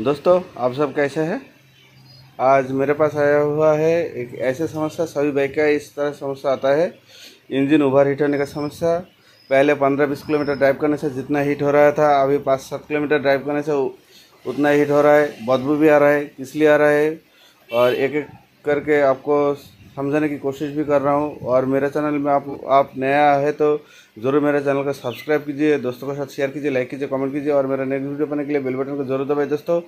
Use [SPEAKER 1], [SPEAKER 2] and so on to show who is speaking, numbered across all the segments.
[SPEAKER 1] दोस्तों, आप सब कैसे हैं? आज मेरे पास आया हुआ है एक ऐसे समस्या, सभी बाइक का इस तरह समस्या आता है। इंजन ओवर हीट होने का समस्या, पहले पंद्रह बीस किलोमीटर ड्राइव करने से जितना हीट हो रहा था, अभी पाँच सात किलोमीटर ड्राइव करने से उतना हीट हो रहा है, बदबू भी आ रहा है इसलिए आ रहा है? और एक एक करके आपको समझाने की कोशिश भी कर रहा हूँ और मेरे चैनल में आप आप नया है तो ज़रूर मेरे चैनल को सब्सक्राइब कीजिए, दोस्तों के साथ शेयर कीजिए लाइक कीजिए कमेंट कीजिए और मेरा नेक्स्ट वीडियो बनाने के लिए बेल बटन को ज़रूर दबाए दोस्तों।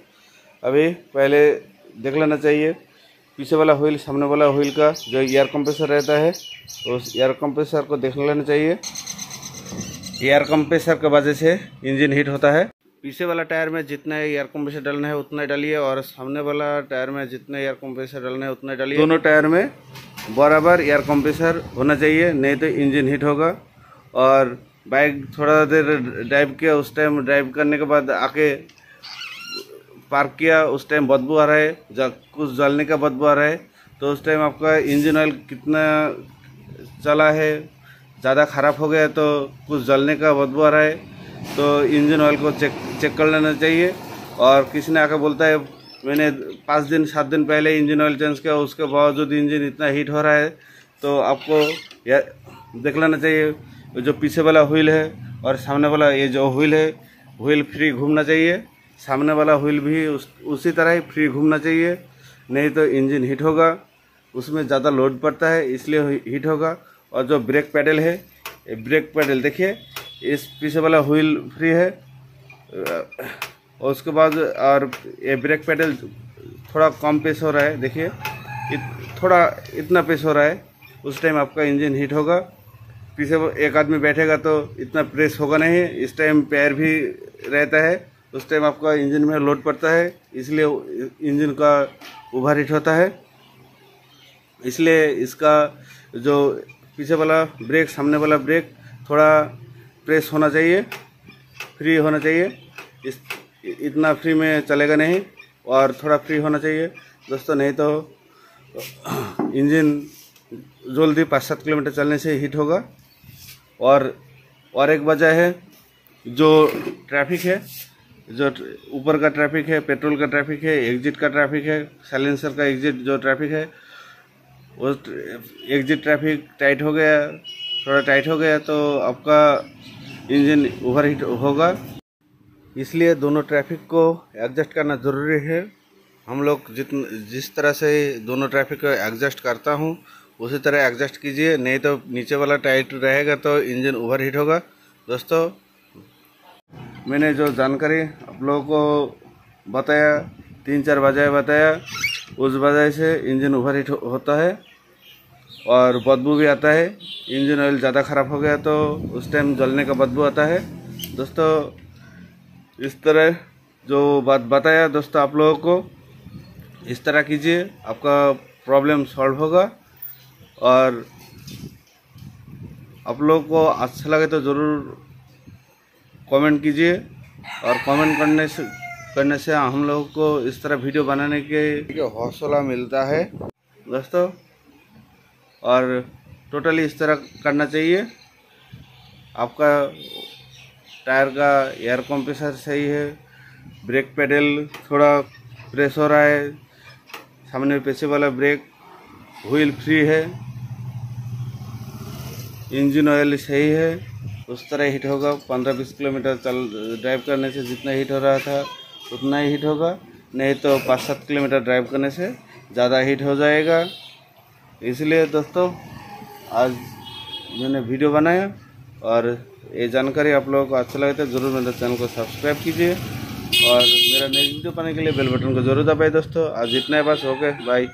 [SPEAKER 1] अभी पहले देख लेना चाहिए, पीछे वाला व्हील सामने वाला व्हील का जो एयर कंप्रेसर रहता है, उस एयर कंप्रेसर को देख लेना चाहिए। एयर कंप्रेसर की वजह से इंजन हीट होता है। पीछे वाला टायर में जितना एयर कंप्रेसर डालना है, उतना डालिए और सामने वाला टायर में जितना एयर कंप्रेसर डालना है, उतना डालिए। दोनों टायर में बराबर एयर कंप्रेसर होना चाहिए, नहीं तो इंजन हीट होगा। और बाइक थोड़ा देर ड्राइव किया, उस टाइम ड्राइव करने के बाद आके पार्क किया, उस टाइम बदबू आ रहा है कुछ जलने का बदबू आ रहा है तो उस टाइम आपका इंजन ऑयल कितना चला है, ज़्यादा ख़राब हो गया तो कुछ जलने का बदबू आ रहा है। तो इंजन ऑयल को चेक चेक कर लेना चाहिए। और किसी ने आकर बोलता है, मैंने पाँच दिन, सात दिन पहले इंजन ऑयल चेंज किया, उसके बावजूद इंजन इतना हीट हो रहा है। तो आपको यह देख लेना चाहिए जो पीछे वाला व्हील है और सामने वाला, ये जो व्हील है व्हील फ्री घूमना चाहिए। सामने वाला व्हील भी उस, उसी तरह ही फ्री घूमना चाहिए। नहीं तो इंजन हीट होगा, उसमें ज़्यादा लोड पड़ता है, इसलिए हीट होगा। और जो ब्रेक पैडल है ब्रेक पैडल देखिए इस पीछे वाला व्हील फ्री है। और उसके बाद और ये ब्रेक पैडल थोड़ा कम पेस हो रहा है देखिए। इत, थोड़ा इतना पेस हो रहा है उस टाइम आपका इंजन हीट होगा। पीछे एक आदमी बैठेगा तो इतना प्रेस होगा नहीं इस टाइम पैर भी रहता है उस टाइम आपका इंजन में लोड पड़ता है इसलिए इंजन का ओवर हीट होता है। इसलिए इसका जो पीछे वाला ब्रेक सामने वाला ब्रेक थोड़ा प्रेस होना चाहिए, फ्री होना चाहिए। इस, इतना फ्री में चलेगा नहीं और थोड़ा फ्री होना चाहिए। दोस्तों, नहीं तो इंजन जल्दी पाँच सात किलोमीटर चलने से हीट होगा। और और एक वजह है, जो ट्रैफ़िक है, जो ऊपर का ट्रैफ़िक है, पेट्रोल का ट्रैफ़िक है, एग्जिट का ट्रैफ़िक है, साइलेंसर का एग्जिट जो ट्रैफ़िक है, वो एग्जिट ट्रैफ़िक टाइट हो गया, थोड़ा टाइट हो गया तो आपका इंजन ओवर हीट होगा। इसलिए दोनों ट्रैफ़िक को एडजस्ट करना ज़रूरी है। हम लोग जित जिस तरह से दोनों ट्रैफ़िक को एडजस्ट करता हूँ, उसी तरह एडजस्ट कीजिए। नहीं तो नीचे वाला टाइट रहेगा तो इंजन ओवर हीट होगा। दोस्तों, मैंने जो जानकारी आप लोगों को बताया, तीन चार वजह बताया, उस वजह से इंजन ओवर हीट होता है और बदबू भी आता है। इंजन ऑयल ज़्यादा ख़राब हो गया तो उस टाइम जलने का बदबू आता है। दोस्तों, इस तरह जो बात बताया दोस्तों आप लोगों को, इस तरह कीजिए, आपका प्रॉब्लम सॉल्व होगा। और आप लोगों को अच्छा लगे तो ज़रूर कमेंट कीजिए। और कमेंट करने से करने से हम लोगों को इस तरह वीडियो बनाने के हौसला मिलता है। दोस्तों, और टोटली इस तरह करना चाहिए। आपका टायर का एयर कंप्रेसर सही है, ब्रेक पेडल थोड़ा प्रेस हो रहा है, सामने पीछे वाला ब्रेक, व्हील फ्री है, इंजन ऑयल सही है, उस तरह हीट होगा। पंद्रह बीस किलोमीटर चल, ड्राइव करने से जितना हीट हो रहा था, उतना ही हीट होगा। नहीं तो पाँच सात किलोमीटर ड्राइव करने से ज़्यादा हीट हो जाएगा। इसलिए दोस्तों आज मैंने वीडियो बनाया और ये जानकारी आप लोगों को अच्छा लगे तो ज़रूर मेरे चैनल को सब्सक्राइब कीजिए और मेरा नेक्स्ट वीडियो पाने के लिए बेल बटन को ज़रूर दबाए दोस्तों। आज इतना है बस, ओके बाय